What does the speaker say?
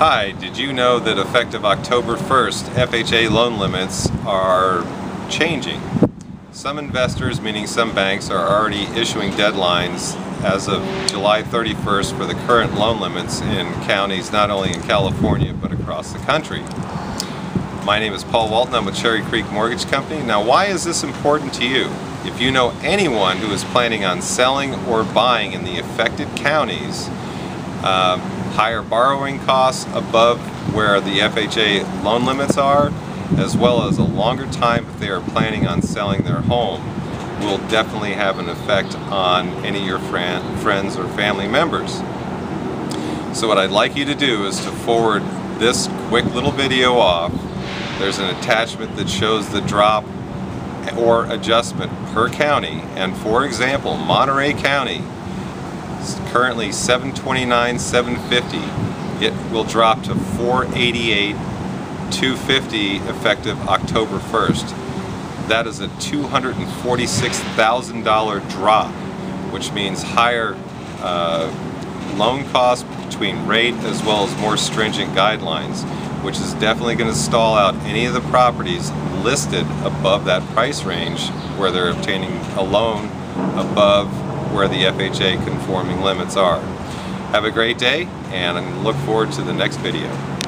Hi, did you know that effective October 1st, FHA loan limits are changing? Some investors, meaning some banks, are already issuing deadlines as of July 31st for the current loan limits in counties not only in California but across the country. My name is Paul Walton. I'm with Cherry Creek Mortgage Company. Now, why is this important to you? If you know anyone who is planning on selling or buying in the affected counties, uh, higher borrowing costs above where the FHA loan limits are, as well as a longer time if they are planning on selling their home, will definitely have an effect on any of your friend, friends or family members. So what I'd like you to do is to forward this quick little video off. There's an attachment that shows the drop or adjustment per county. And for example, Monterey County is currently 729, 750. It will drop to 488, 250 effective October 1st. That is a $246,000 drop, which means higher uh, loan costs between rate as well as more stringent guidelines, which is definitely going to stall out any of the properties listed above that price range where they're obtaining a loan above where the FHA conforming limits are. Have a great day and look forward to the next video.